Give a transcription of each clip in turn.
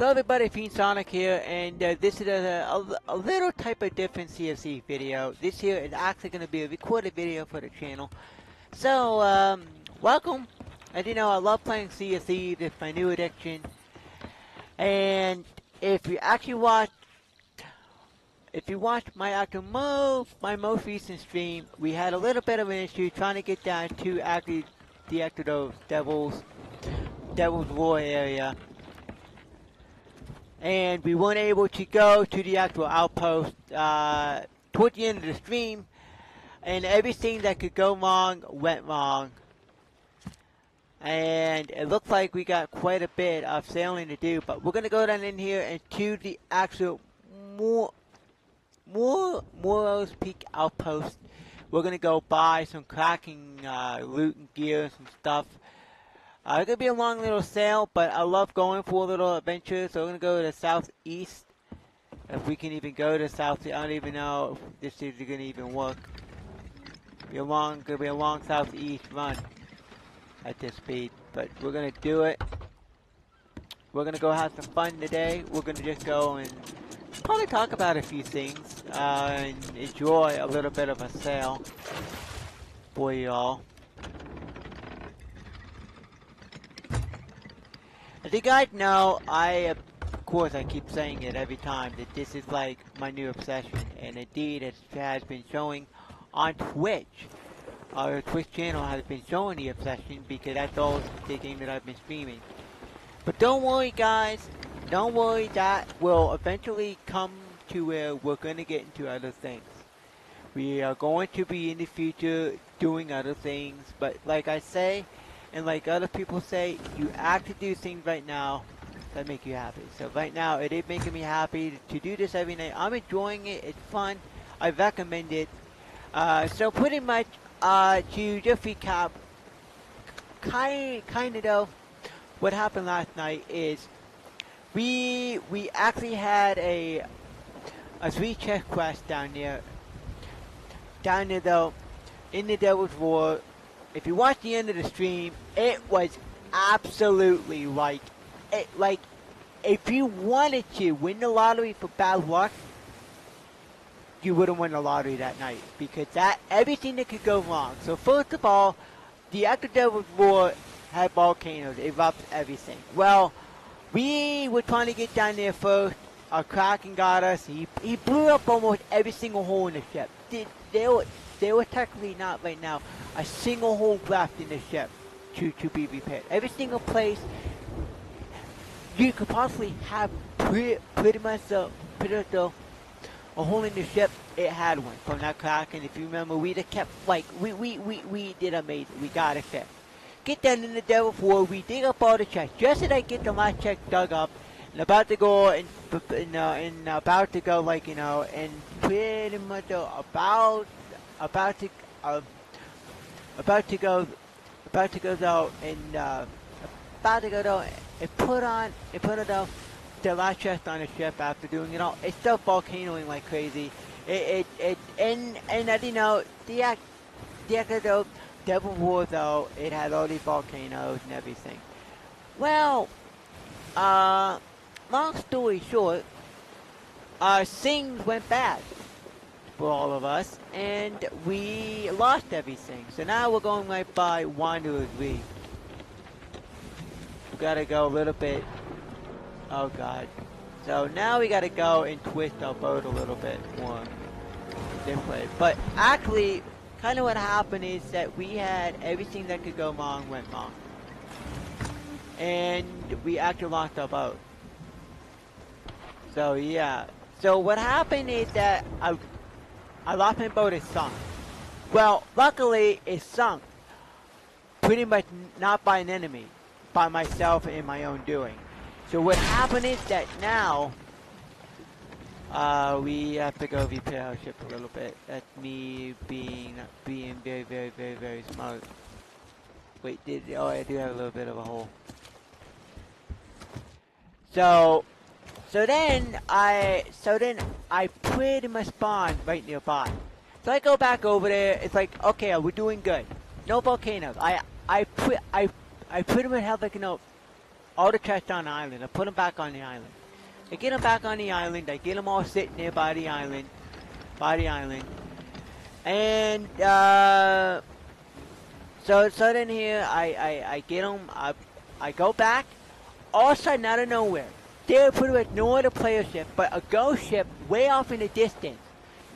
Hello everybody, Fiensonix here, and uh, this is a, a, a, little type of different CFC video. This here is actually going to be a recorded video for the channel. So, um, welcome. As you know, I love playing CFC, it's my new addiction. And if you actually watch, if you watch my actual most, my most recent stream, we had a little bit of an issue trying to get down to actually deactivate those devils, Devil's Roar area and we weren't able to go to the actual outpost uh, toward the end of the stream, and everything that could go wrong went wrong. And it looks like we got quite a bit of sailing to do, but we're gonna go down in here and to the actual more more Morrow's Peak outpost. We're gonna go buy some Kraken uh, loot and gear, some stuff. Uh, gonna be a long little sail, but I love going for a little adventures. So we're gonna go to the southeast. If we can even go to southeast, I don't even know if this is gonna even work. Be a long, gonna be a long southeast run at this speed, but we're gonna do it. We're gonna go have some fun today. We're gonna just go and probably talk about a few things uh, and enjoy a little bit of a sail for y'all. As you guys know, I, of course, I keep saying it every time that this is like my new obsession, and indeed it has been showing on Twitch. Our Twitch channel has been showing the obsession because that's all the game that I've been streaming. But don't worry, guys. Don't worry, that will eventually come to where we're going to get into other things. We are going to be in the future doing other things, but like I say, and like other people say, you have to do things right now that make you happy. So right now, it is making me happy to do this every night. I'm enjoying it. It's fun. I recommend it. Uh, so pretty much, uh, to just recap, kind, kind of though, what happened last night is we we actually had a a three chest quest down there. Down there though, in the Devil's Roar, if you watch the end of the stream, it was absolutely like, it, like, if you wanted to win the lottery for bad luck, you wouldn't win the lottery that night because that everything that could go wrong. So first of all, the Devil's Roar had volcanoes, it erupted everything. Well, we were trying to get down there first. Our Kraken got us. He, he blew up almost every single hole in the ship. They, were, they were technically not right now a single hole left in the ship to, to be repaired. Every single place you could possibly have pretty, pretty much a, pretty much a, a hole in the ship, it had one from that crack. And if you remember, we kept, like, we, we, we, we did amazing. We got it fixed. Get down in the Devil Roar, we dig up all the checks. Just as I get the last check dug up, and about to go and, and, uh, and about to go, like, you know, and pretty much uh, about, about to, uh, about to go, about to go though, and uh, about to go though, and put on, and put it off the last chest on the ship after doing it all. It's still volcanoing like crazy. It, it, it, and, and as you know, the act, the act though, Devil Roar though, it had all these volcanoes and everything. Well, uh, long story short, uh, things went bad for all of us, and we lost everything. So now we're going right by Wanderer's Reef. We gotta go a little bit. Oh god. So now we gotta go and twist our boat a little bit more this way. But actually, kind of what happened is that we had everything that could go wrong went wrong. And we actually lost our boat. So yeah. So what happened is that I a my boat is sunk. Well, luckily it sunk. Pretty much not by an enemy, by myself and my own doing. So what happened is that now uh, we have to go repair our ship a little bit. That's me being being very very very very smart. Wait, did oh I do have a little bit of a hole. So so then I, so then I pretty much spawn right nearby. So I go back over there. It's like, okay, we're doing good. No volcanoes. I, I put, I, I pretty much have like know, all the chests on the island. I put them back on the island. I get them back on the island. I get them all sitting there by the island, by the island, and uh, so so then here I I, I get them. I I go back. All of a sudden, out of nowhere, there pretty much no other player ship, but a ghost ship way off in the distance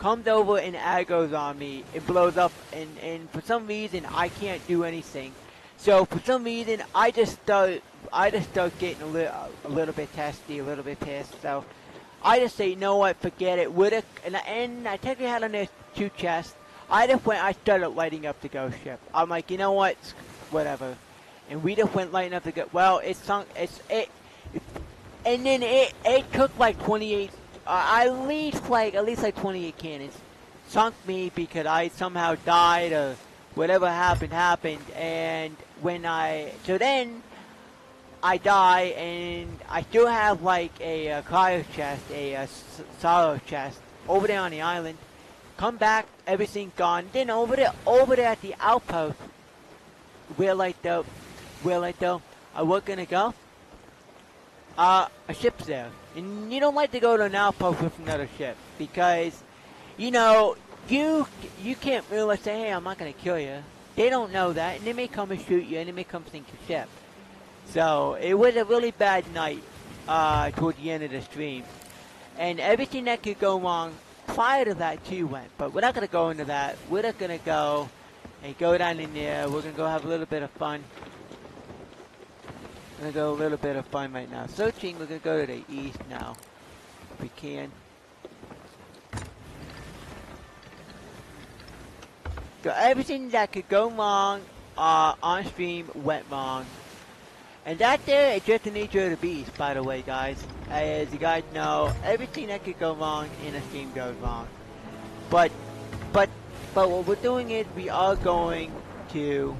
comes over and aggroes on me. It blows up, and and for some reason I can't do anything. So for some reason I just start I just start getting a little a little bit testy, a little bit pissed. So I just say, you know what, forget it. With it, and I, and I technically had on there two chests. I just went, I started lighting up the ghost ship. I'm like, you know what, whatever. And we just went lighting up the ghost. Well, it sunk. It's it, and then it it took like 28. Uh, at least like at least like 28 cannons sunk me because I somehow died or whatever happened happened. And when I so then I die and I still have like a, a cryo chest, a, a sorrow chest over there on the island. Come back, everything gone. Then over there, over there at the outpost, where like the, where like the, uh, we're gonna go. Uh, a ship's there, and you don't like to go to an outpost with another ship because, you know, you you can't really say, hey, I'm not gonna kill you. They don't know that, and they may come and shoot you, and they may come sink your ship. So it was a really bad night uh, toward the end of the stream, and everything that could go wrong prior to that too went. But we're not gonna go into that. We're just gonna go and go down in there. We're gonna go have a little bit of fun. We're gonna go a little bit of fun right now. Searching, we're gonna go to the east now, if we can. So everything that could go wrong uh, on stream went wrong. And that there is just the nature of the beast, by the way, guys. As you guys know, everything that could go wrong in a stream goes wrong. But, but, but what we're doing is we are going to,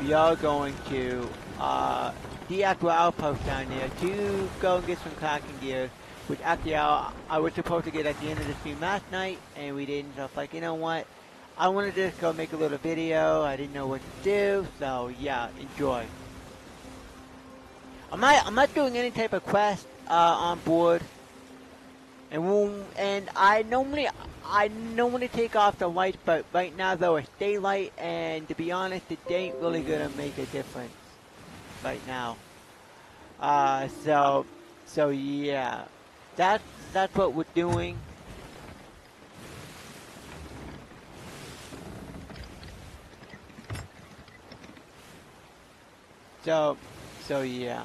we are going to, uh, deactivate outpost down there to go and get some Kraken gear which actually I, I was supposed to get at the end of the stream last night, and we didn't. So I was like, you know what? I wanted to just go make a little video. I didn't know what to do, so yeah, enjoy. I'm not, I'm not doing any type of quest uh, on board, and when, and I normally, I normally take off the lights, but right now though it's daylight, and to be honest, it ain't really gonna make a difference right now. Uh, so, so yeah that that's what we're doing. So, so yeah.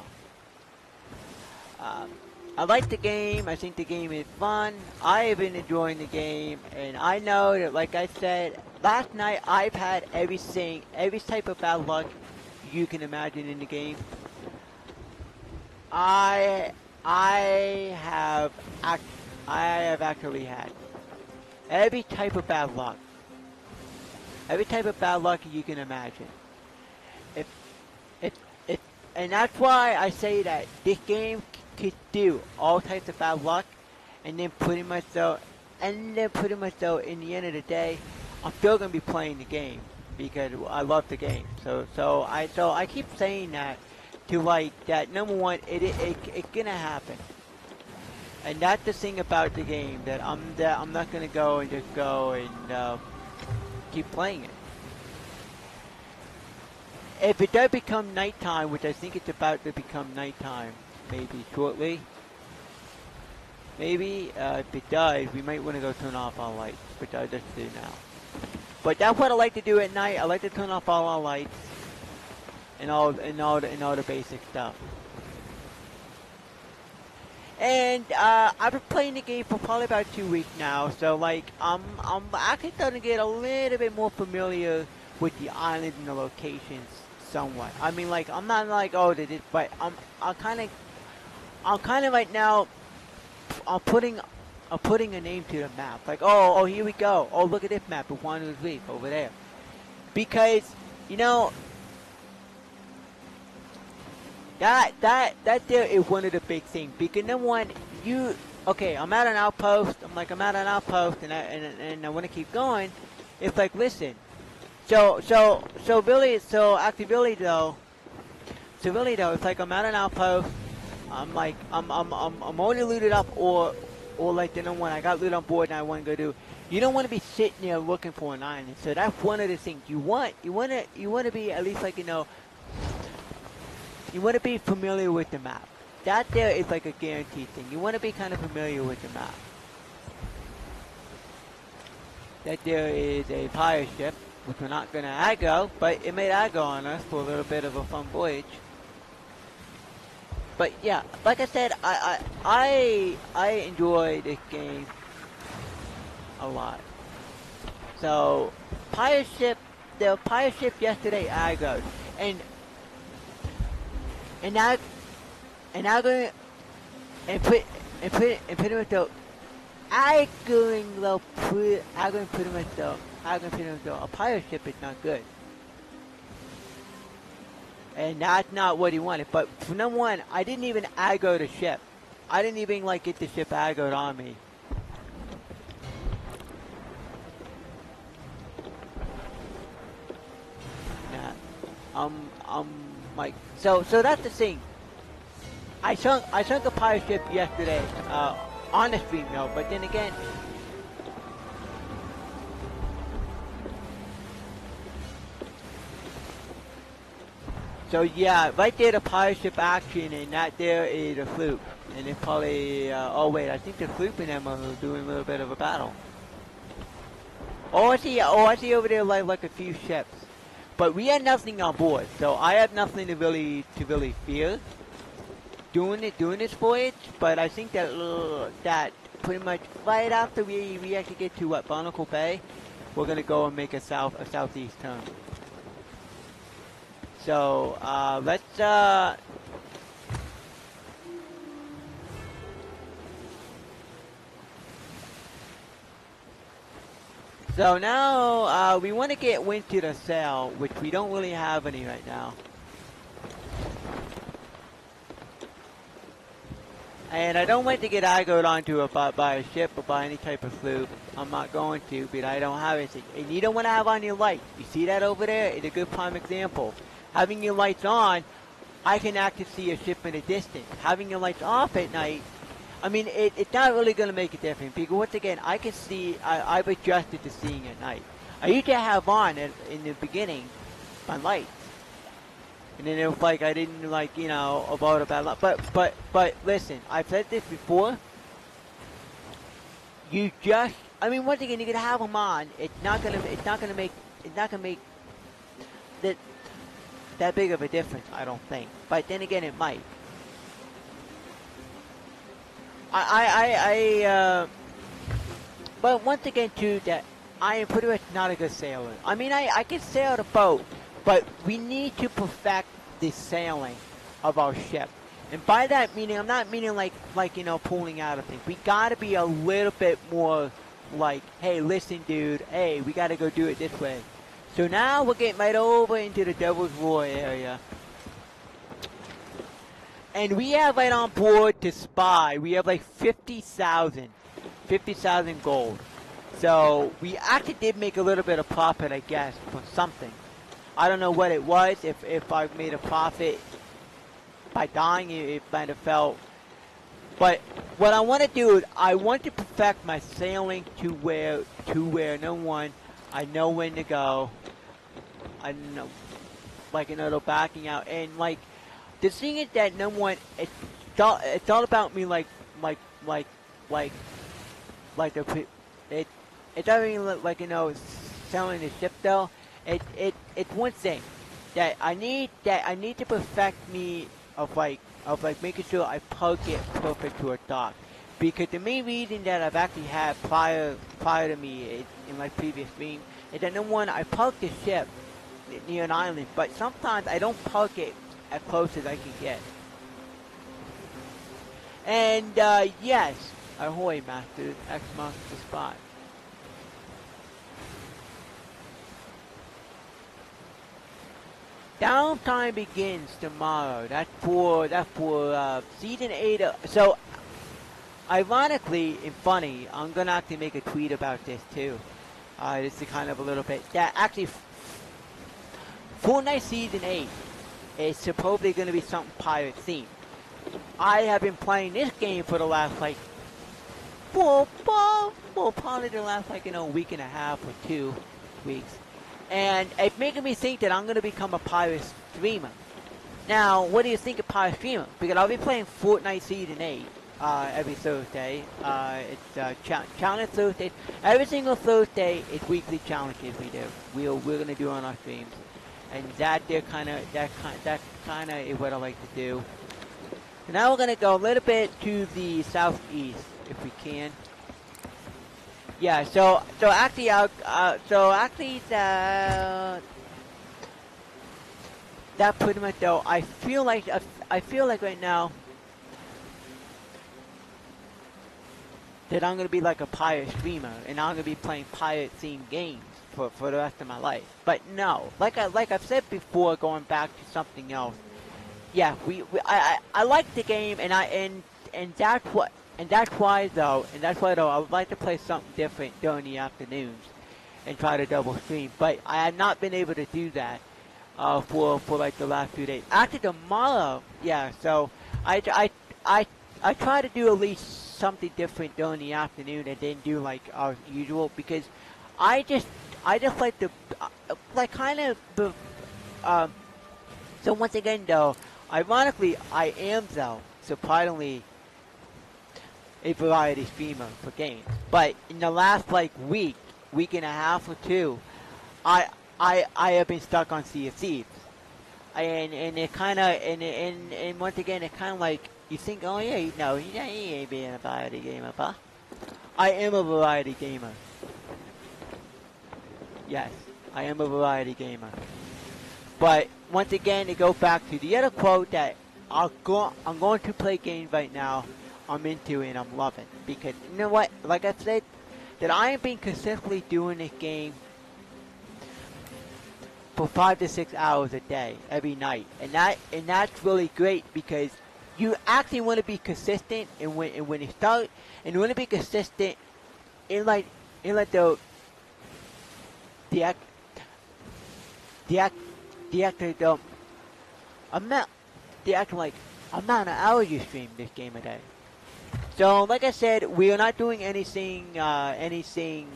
Um, I like the game. I think the game is fun. I have been enjoying the game, and I know that, like I said last night, I've had everything, every type of bad luck you can imagine in the game. I I have act I have actually had every type of bad luck. Every type of bad luck you can imagine. If if if and that's why I say that this game could do all types of bad luck and then much though and then much though in the end of the day I'm still gonna be playing the game because I love the game. So so I so I keep saying that to like that number one it, it, it, it's gonna happen and that's the thing about the game that I'm that I'm not gonna go and just go and uh, keep playing it if it does become nighttime which I think it's about to become nighttime maybe shortly maybe uh, if it does we might want to go turn off our lights which I just do now but that's what I like to do at night I like to turn off all our lights and all and all the, and all the basic stuff. And uh, I've been playing the game for probably about two weeks now, so like I'm I'm actually starting to get a little bit more familiar with the island and the locations somewhat. I mean, like I'm not like oh did, but I'm I'm kind of I'm kind of right now I'm putting I'm putting a name to the map. Like oh oh here we go. Oh look at this map of Wanderer's Reef over there, because you know that that that there is one of the big things. Because number one, you okay? I'm at an outpost. I'm like I'm at an outpost, and I and, and I want to keep going. It's like listen. So so so Billy. So actually Billy though. so really though, it's like I'm at an outpost. I'm like I'm I'm I'm, I'm already looted up, or or like the number one, I got looted on board and I want to go do. You don't want to be sitting there looking for an island. So that's one of the things you want. You want to you want to be at least like you know. You want to be familiar with the map. That there is like a guaranteed thing. You want to be kind of familiar with the map. That there is a pirate ship, which we're not going to aggro, but it made aggro on us for a little bit of a fun voyage. But yeah, like I said, I I I, I enjoy this game a lot. So, pirate ship, the pirate ship yesterday aggroed, and and now and now going and put and put and much though I going though put I going pretty much though I going pretty much though a pirate ship is not good. And that's not what he wanted. But for number one, I didn't even aggro the ship. I didn't even like get the ship aggroed on me. Um um like so so that's the thing. I sunk I sunk a pirate ship yesterday, uh, on the stream though, but then again So yeah, right there the pirate ship action and that there is a fluke. And it's probably, uh, oh wait, I think the fluke and them are doing a little bit of a battle. Oh I see, oh I see over there like, like a few ships. But we had nothing on board, so I have nothing to really, to really fear doing it, doing this voyage. But I think that, uh, that pretty much right after we, we actually get to what, Barnacle Bay, we're gonna go and make a south, a southeast turn. So uh, let's uh, So now uh, we want to get wind to the sail, which we don't really have any right now. And I don't want to get aggroed onto a by, by a ship or by any type of sloop. I'm not going to, but I don't have anything. And you don't want to have on your light. You see that over there? It's a good prime example having your lights on, I can actually see a ship in the distance. Having your lights off at night, I mean, it, it's not really going to make a difference because once again, I can see, I, I've adjusted to seeing at night. I used to have on in, in the beginning my lights. And then it was like I didn't like, you know, about a bad light. But, but, but listen, I've said this before. You just, I mean, once again, you're gonna have them on. It's not gonna, it's not gonna make, it's not gonna make that that big of a difference, I don't think. But then again, it might. I, I, I, uh, but once again, too, that I am pretty much not a good sailor. I mean, I, I can sail the boat, but we need to perfect the sailing of our ship. And by that meaning, I'm not meaning like, like you know, pulling out of things. We got to be a little bit more like, hey, listen, dude, hey, we got to go do it this way. So now we're getting right over into the Devil's Roar area. And we have right on board to spy, we have like 50,000. 50,000 gold. So we actually did make a little bit of profit, I guess, from something. I don't know what it was. If, if I made a profit by dying, it might have felt. But what I want to do is I want to perfect my sailing to where to where no one I know when to go. I know, like know, backing out, and like the thing is that no one. It's all, it's all about me, like like like like like the it. It doesn't even look like you know selling the ship though. It it it's one thing that I need that I need to perfect me of like of like making sure I plug it perfect to a dock. Because the main reason that I've actually had prior prior to me in my previous stream is that number one, I park the ship near an island, but sometimes I don't park it as close as I can get. And uh, yes, ahoy, master, X marks the spot. Downtime begins tomorrow. That's for that's for uh, season eight. so ironically and funny, I'm gonna actually make a tweet about this too. Uh, this is kind of a little bit that actually Fortnite season eight is supposedly going to be something pirate themed. I have been playing this game for the last like four, well, probably the last like you know week and a half or two weeks, and it's making me think that I'm going to become a pirate streamer. Now, what do you think of pirate streamer? Because I'll be playing Fortnite Season 8 uh, every Thursday. Uh, it's uh, cha- challenge Thursday. Every single Thursday, it's weekly challenges we do. We'll, we're gonna do on our streams, and that they're kind of that kind that kind of is what I like to do. So now we're gonna go a little bit to the southeast, if we can. Yeah. So so actually, uh, uh, so actually, the that pretty much though. I feel like I feel like right now that I'm gonna be like a pirate streamer and I'm gonna be playing pirate themed games for, for the rest of my life. But no, like I like I've said before, going back to something else. Yeah, we, we I, I I like the game and I and and that's what and that's why though and that's why though I would like to play something different during the afternoons and try to double stream. But I have not been able to do that uh, for for like the last few days. After tomorrow, yeah. So I I I I try to do at least something different during the afternoon and then do like our usual because I just I just like to uh, like kind of the um, so once again though ironically I am though surprisingly a variety streamer for games. But in the last like week week and a half or two I I I have been stuck on Sea of Thieves. And and it kind of and, and and once again it kind of like you think, oh yeah, no, he ain't being a variety gamer, pa. I am a variety gamer. Yes, I am a variety gamer. But once again, to go back to the other quote that I'll go, I'm going to play games right now I'm into and I'm loving. Because, you know what, like I said, that I have been consistently doing this game for five to six hours a day, every night. And that and that's really great because you actually want to be consistent and when and when you start and you want to be consistent in like in like the the act the act the actor the amount the act like amount of hours you stream this game a day. So like I said, we are not doing anything uh, anything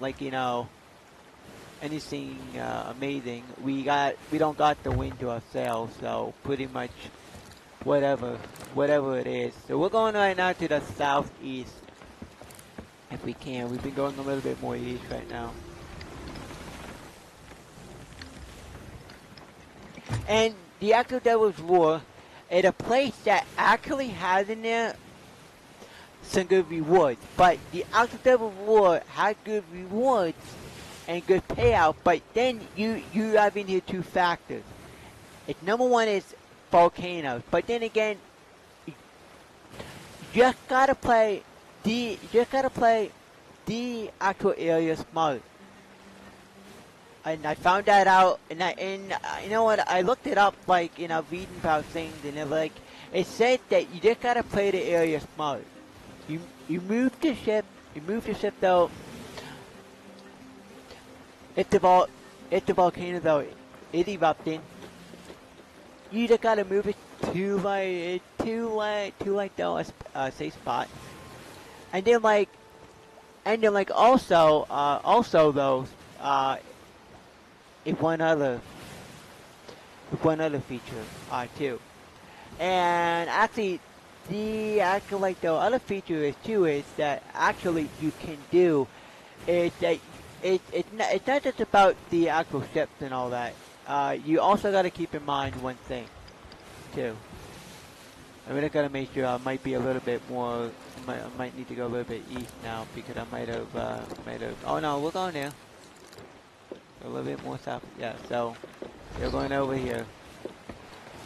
like you know anything uh, amazing. We got we don't got the wind to ourselves, so pretty much whatever, whatever it is. So we're going right now to the southeast, if we can. We've been going a little bit more east right now. And the Echo Devil's Roar is a place that actually has in there some good rewards. But the Echo Devil's Roar has good rewards and good payout, but then you, you have in here two factors. It's number one is volcanoes. But then again, you just gotta play the you just gotta play the actual area smart. And I found that out, and I and uh, you know what? I looked it up, like you know, reading about things, and it like it said that you just gotta play the area smart. You you move the ship, you move the ship though. If the vol, if the volcano though is erupting, you just gotta move it to like to like to like the uh, safe spot, and then like, and then like also uh, also though uh, if one other if one other feature uh, too, and actually the actual like the other feature is too is that actually you can do is that it, it, it's not just about the actual steps and all that uh, you also got to keep in mind one thing, too. I'm really got to make sure I might be a little bit more, might, I might need to go a little bit east now because I might have, uh, might have, oh no, we're going there. A little bit more south, yeah, so we're going over here.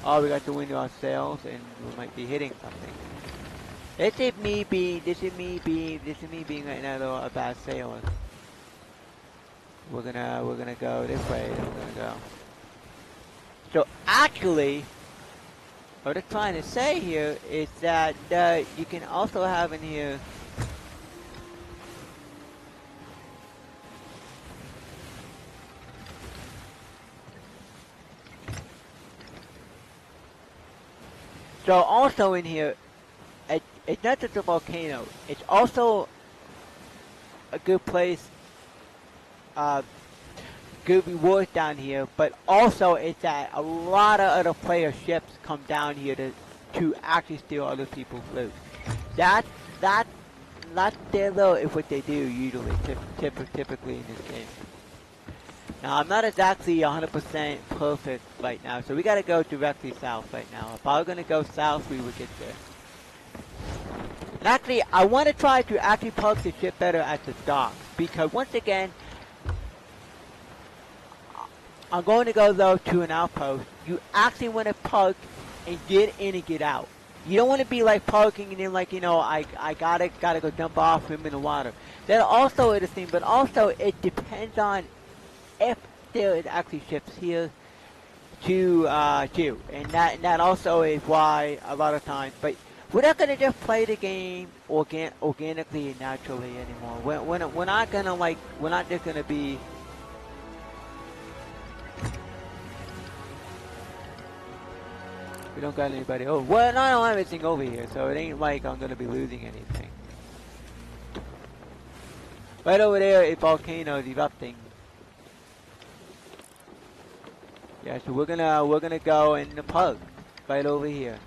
Oh, we got the wind on sails and we might be hitting something. This is me being, this is me being, this is me being right now though a bad sailor. We're gonna, we're gonna go this way, we're gonna go. So actually, what I'm trying to say here is that uh, you can also have in here So also in here, it, it's not just a volcano. It's also a good place. Uh, good rewards down here, but also it's that a lot of other player ships come down here to to actually steal other people's loot. That that that their though is what they do usually, tip, tip, typically in this game. Now I'm not exactly 100% perfect right now, so we gotta go directly south right now. If I were gonna go south, we would get there. And actually, I want to try to actually park the ship better at the docks, because once again, I'm going to go though to an outpost. You actually want to park and get in and get out. You don't want to be like parking and then like you know I I gotta gotta go dump off him in the water. That also is a thing, but also it depends on if there is actually ships here to uh to, and that and that also is why a lot of times. But we're not gonna just play the game organ organically and naturally anymore. We're, we're, we're not gonna like we're not just gonna be We don't got anybody. Oh, well, I don't have anything over here, so it ain't like I'm gonna be losing anything. Right over there, a volcano is erupting. Yeah, so we're gonna we're gonna go in the pub right over here.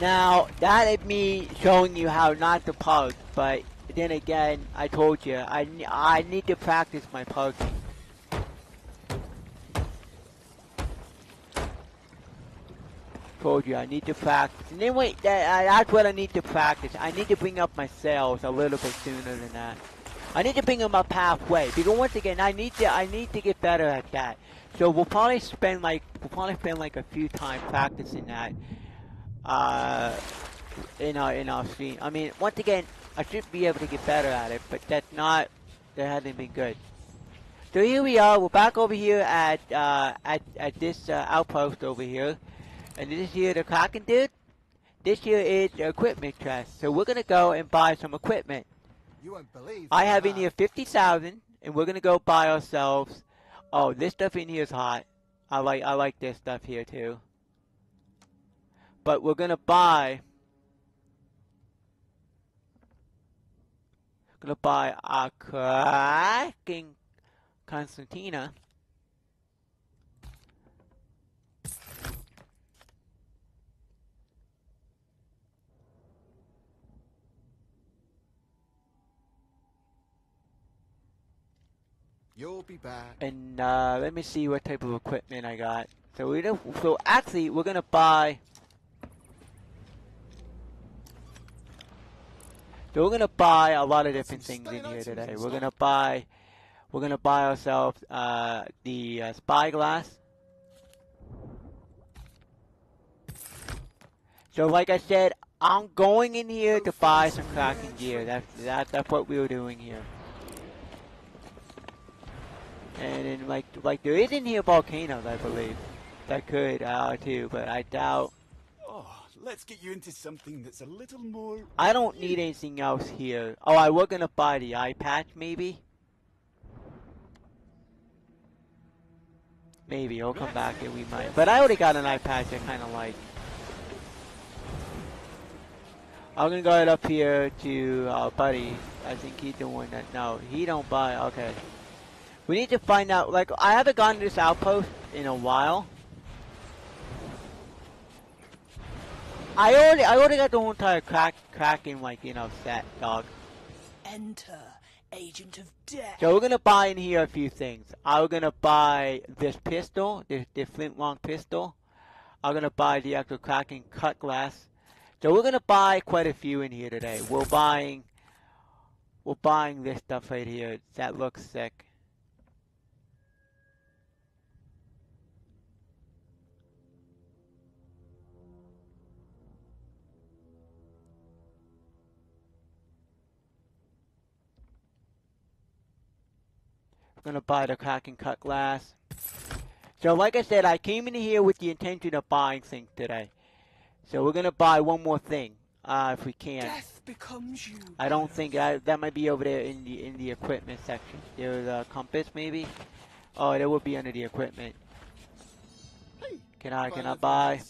Now, that is me showing you how not to park, but then again, I told you, I, I need to practice my parking. Told you, I need to practice. And then wait, that, uh, that's what I need to practice. I need to bring up my sales a little bit sooner than that. I need to bring them up halfway, because once again, I need to, I need to get better at that. So we'll probably spend like, we'll probably spend like a few times practicing that uh, in our in our scene. I mean, once again, I should be able to get better at it, but that's not that hasn't been good. So here we are. We're back over here at uh, at at this uh, outpost over here, and this here the Kraken dude. This here is the equipment chest. So we're gonna go and buy some equipment. You won't believe. I have in here fifty thousand, and we're gonna go buy ourselves. Oh, this stuff in here is hot. I like I like this stuff here too but we're going to buy going to buy a Kraken Constantina. You'll be back. And uh, let me see what type of equipment I got. So we don't, so actually we're gonna buy So we're gonna buy a lot of different things in here today. We're gonna buy, we're gonna buy ourselves uh, the uh, spyglass. So like I said, I'm going in here to buy some Kraken gear. That's that, that's what we were doing here. And then like like there is in here volcanoes, I believe, that could uh, too, but I doubt Let's get you into something that's a little more... I don't need anything else here. Oh, I was gonna buy the eye patch, maybe? Maybe, I'll come back and we might. But I already got an eye patch I kinda like. I'm gonna go right up here to our Buddy. I think he's the one that, no, he don't buy, okay. We need to find out, like, I haven't gone to this outpost in a while. I already, I already got the whole entire crack, Kraken like you know set dog. Enter, agent of death. So we're gonna buy in here a few things. I'm gonna buy this pistol, this, this flintlock pistol. I'm gonna buy the actual Kraken cutlass. So we're gonna buy quite a few in here today. We're buying, we're buying this stuff right here. That looks sick. We're gonna buy the Kraken cutlass. So like I said, I came in here with the intention of buying things today. So we're gonna buy one more thing, uh, if we can. Death becomes you. I don't think I, that might be over there in the in the equipment section. There's a compass maybe. Oh, that would be under the equipment. Can I can I buy?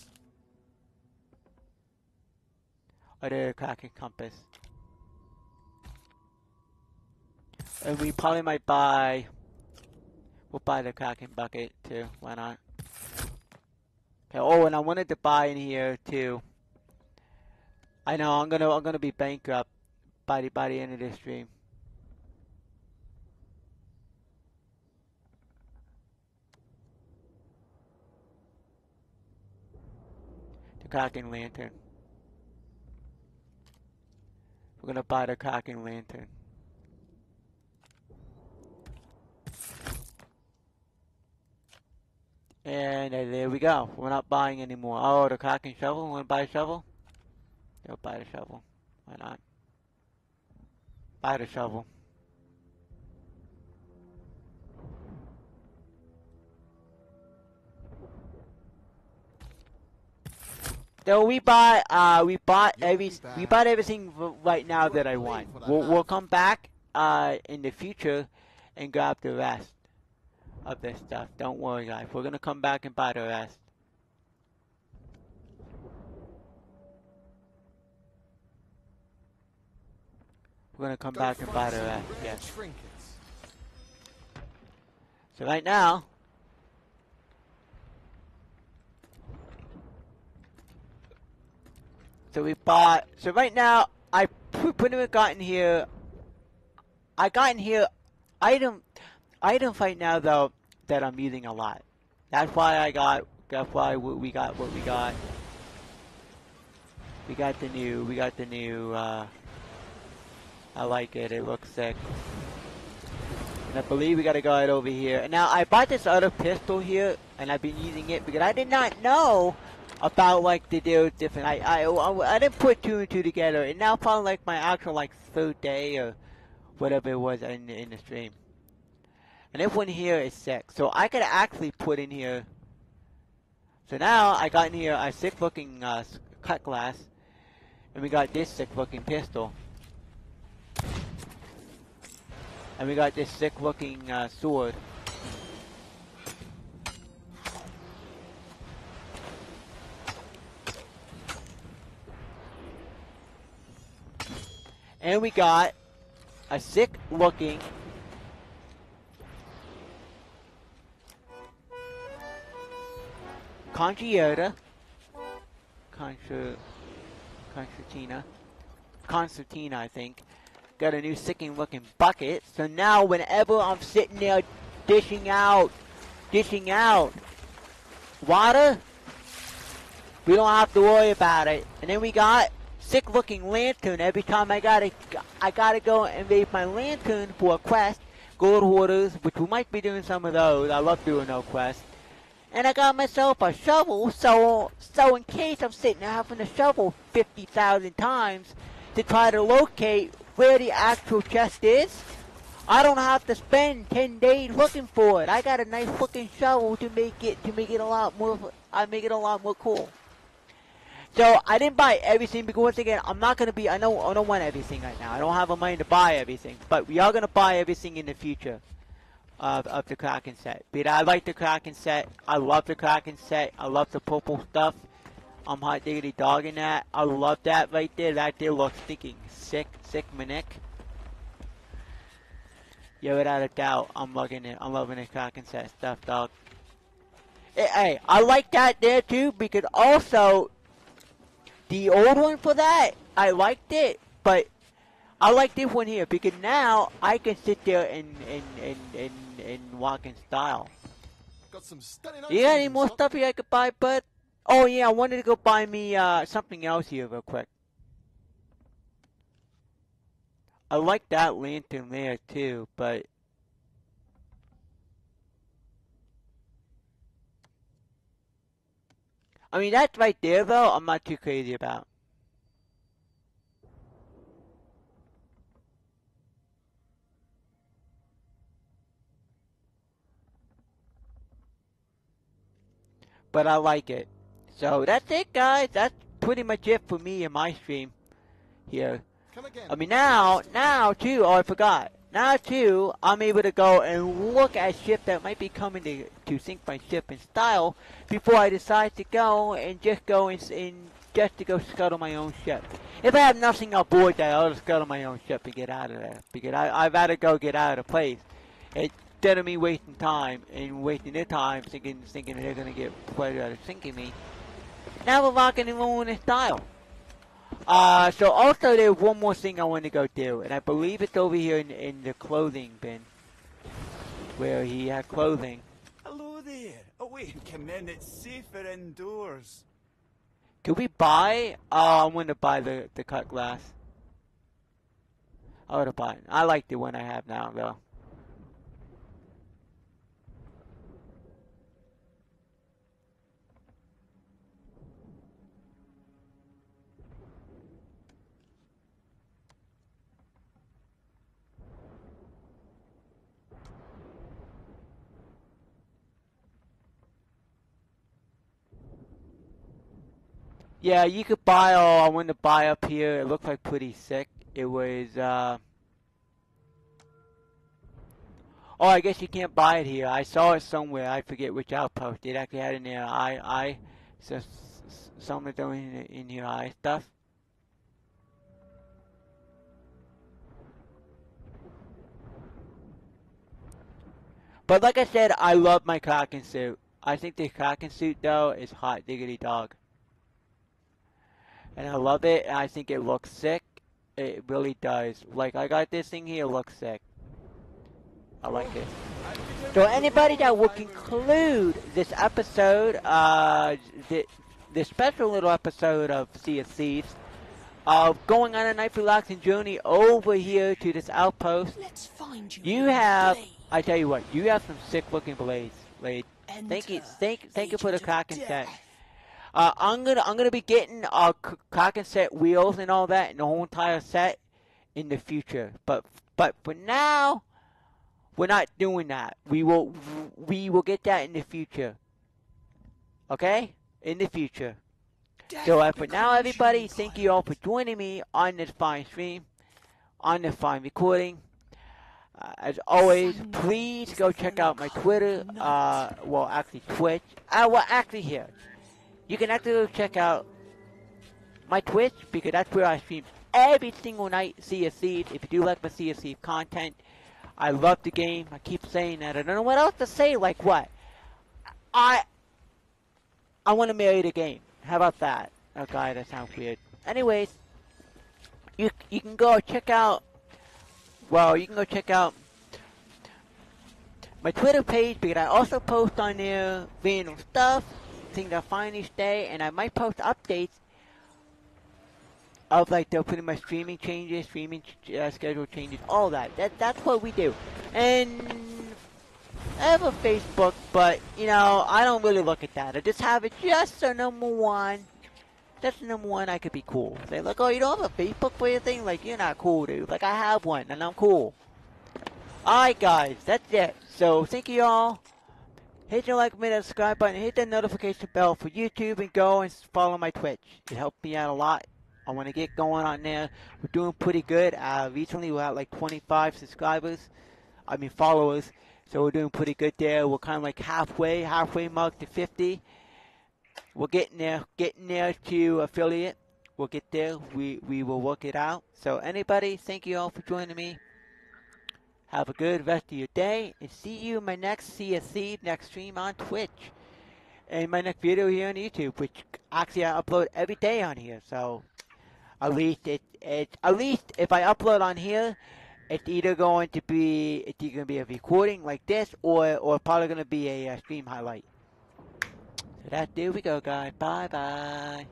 Oh, there's a Kraken compass. And we probably might buy. We'll buy the Kraken bucket too. Why not? Okay. Oh, and I wanted to buy in here too. I know I'm gonna I'm gonna be bankrupt by the by the end of this stream. The Kraken lantern. We're gonna buy the Kraken lantern. And uh, there we go. We're not buying anymore. Oh, the Kraken shovel. Want to buy a shovel? Go buy the shovel. Why not? Buy the shovel. So we bought, uh, we bought You'll every, we bought everything right now that I want. We'll, we'll come back, uh, in the future and grab the rest of this stuff. Don't worry, guys. We're gonna come back and buy the rest. We're gonna come Go back and buy the rest. Yes. Trinkets. So right now, so we bought. So right now, I pr- pretty much got in here. I got in here item items fight now though that I'm using a lot. That's why I got. That's why we got what we got. We got the new. We got the new. Uh, I like it. It looks sick. And I believe we got a right over here. And now I bought this other pistol here, and I've been using it because I did not know about like the deal different. I, I I I didn't put two and two together, and now found like my actual like third day or whatever it was in in the stream. And this one here is sick, so I could actually put in here. So now I got in here a sick looking uh, cutlass, and we got this sick looking pistol. And we got this sick looking uh, sword. And we got a sick looking Conchiota. Contra, Concertina. Concertina, I think got a new sicking looking bucket. So now whenever I'm sitting there dishing out, dishing out water, we don't have to worry about it. And then we got sick looking lantern. Every time I gotta, I gotta go and make my lantern for a quest, gold hoarders, which we might be doing some of those. I love doing those quests. And I got myself a shovel, so so in case I'm sitting there having to shovel 50,000 times to try to locate where the actual chest is, I don't have to spend 10 days looking for it. I got a nice looking shovel to make it to make it a lot more I make it a lot more cool. So I didn't buy everything because once again I'm not gonna be I know I don't want everything right now. I don't have the money to buy everything. But we are gonna buy everything in the future of, of the Kraken set. But I like the Kraken set. I love the Kraken set. I love the purple stuff. I'm hot diggity dogging that. I love that right there. That there looks stinking sick, sick manic. Yeah, without a doubt, I'm loving it. I'm loving the Kraken set stuff, dog. Hey, hey, I like that there too because also the old one for that, I liked it, but I like this one here because now I can sit there and and and and, and walk in style. Got some stunning You got any more stuff here I could buy, bud? Oh yeah, I wanted to go buy me uh, something else here real quick. I like that lantern there too, but I mean that's right there though. I'm not too crazy about. But I like it. So that's it, guys. That's pretty much it for me and my stream here. Come again. I mean, now, now too. Oh, I forgot. Now too, I'm able to go and look at ship that might be coming to to sink my ship in style before I decide to go and just go and, and just to go scuttle my own ship. If I have nothing on board that, I'll just scuttle my own ship and get out of there because I I'd to go get out of the place. Instead of me wasting time and wasting their time thinking thinking they're gonna get pleasure out of sinking me. Now we're rocking and rolling in style. Uh, so also there's one more thing I want to go do, and I believe it's over here in, in the clothing bin, where he had clothing. Hello there. Away and come in. It's safer indoors. Could we buy? Oh, I want to buy the, the cutlass. I would have bought it. I like the one I have now, though. Yeah, you could buy. Oh, I wanted to buy up here. It looked like pretty sick. It was. uh... Oh, I guess you can't buy it here. I saw it somewhere. I forget which outpost. It actually had in there. I, I, so, s- s- something doing in, in. I stuff. But like I said, I love my Kraken suit. I think the Kraken suit though is hot diggity dog and I love it. I think it looks sick. It really does. Like I got this thing here, looks sick. I like it. So anybody that will conclude this episode, uh, the, the special little episode of Sea of Thieves, of going on a nice relaxing journey over here to this outpost, Let's find you. you have. blade. I tell you what, you have some sick looking blades, Blade. Thank you, thank, thank you for the of Kraken set. Uh, I'm gonna I'm gonna be getting uh Kraken set wheels and all that and the whole entire set in the future. But but for now, we're not doing that. We will we will get that in the future. Okay, in the future. So uh, for now, everybody, thank you all for joining me on this fine stream, on this fine recording. Uh, as always, please go check out my Twitter. Uh, well, actually Twitch. Uh, well, actually here, you can actually go check out my Twitch because that's where I stream every single night. Sea of Thieves. If you do like my Sea of Thieves content, I love the game. I keep saying that. I don't know what else to say. Like what? I I want to marry the game. How about that? Oh, okay, that sounds weird. Anyways, you you can go check out. Well, you can go check out my Twitter page because I also post on there random stuff, I find each day, and I might post updates of like they'll put my streaming changes, streaming uh, schedule changes, all that. That that's what we do. And I have a Facebook, but you know I don't really look at that. I just have it just so number one. That's number one. I could be cool. Say like, oh, you don't have a Facebook for your thing? Like you're not cool, dude. Like I have one, and I'm cool. Alright, guys, that's it. So thank you all. Hit the like button, subscribe button, hit the notification bell for YouTube, and go and follow my Twitch. It helped me out a lot. I want to get going on there. We're doing pretty good. Uh, recently, we're at like 25 subscribers. I mean followers. So we're doing pretty good there. We're kind of like halfway, halfway mark to 50. We're getting there, getting there to affiliate. We'll get there. We we will work it out. So anybody, thank you all for joining me. Have a good rest of your day, and see you in my next CSC next stream on Twitch, and my next video here on YouTube, which actually I upload every day on here. So at least it it at least if I upload on here, it's either going to be it's either going to be a recording like this, or or probably going to be a, uh stream highlight. So that there we go, guys. Bye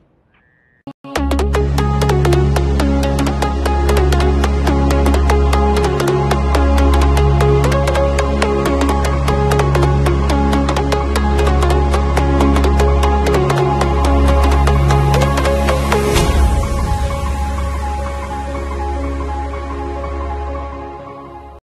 bye.